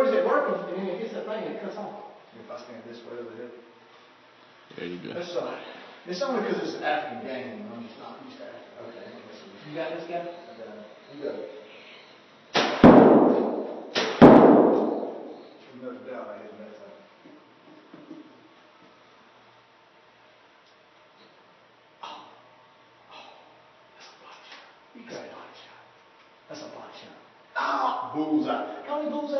Or is it working and then it hits that thing and it cuts off? If I stand this way over here. There you go. That's, uh, it's only because it's an African game, I'm just not used to African. Okay. You got this guy? I got it. You got it. No doubt I hit that time. Oh, oh, you got a body shot. That's a body shot. Ah, bullseye. How many bullseye